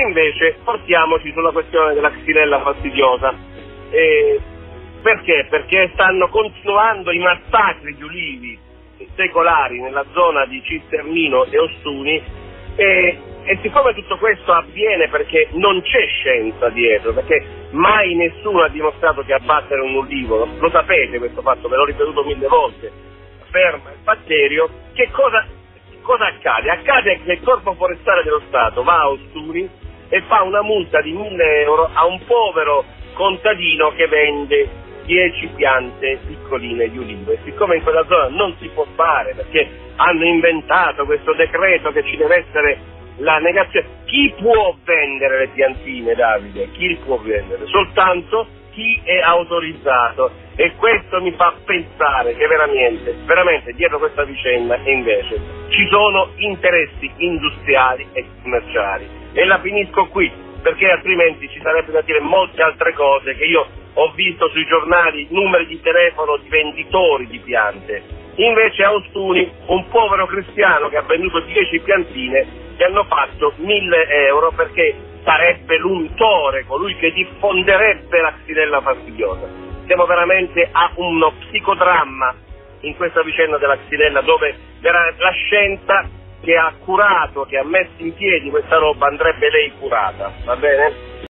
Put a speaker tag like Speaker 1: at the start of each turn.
Speaker 1: invece portiamoci sulla questione della xylella fastidiosa. Eh, perché? Perché stanno continuando i massacri di ulivi secolari nella zona di Cisternino e Ostuni e, e, siccome tutto questo avviene perché non c'è scienza dietro, perché mai nessuno ha dimostrato che abbattere un ulivo, lo, sapete questo fatto, ve l'ho ripetuto mille volte, ferma il batterio, che cosa, cosa accade? Accade che il corpo forestale dello Stato va a Ostuni e fa una multa di 1000 euro a un povero contadino che vende 10 piante piccoline di ulivo e siccome in quella zona non si può fare perché hanno inventato questo decreto che ci deve essere la negazione, chi può vendere le piantine Davide? Chi può vendere? Soltanto chi è autorizzato e questo mi fa pensare che veramente, veramente dietro questa vicenda invece ci sono interessi industriali e commerciali e la finisco qui perché altrimenti ci sarebbe da dire molte altre cose che io ho visto sui giornali numeri di telefono di venditori di piante. Invece a Ostuni un povero cristiano che ha venduto 10 piantine gli hanno fatto 1000 euro perché sarebbe l'untore, colui che diffonderebbe la xylella fastidiosa. Siamo veramente a uno psicodramma in questa vicenda della xylella dove la scienza che ha curato, che ha messo in piedi questa roba andrebbe lei curata, va bene?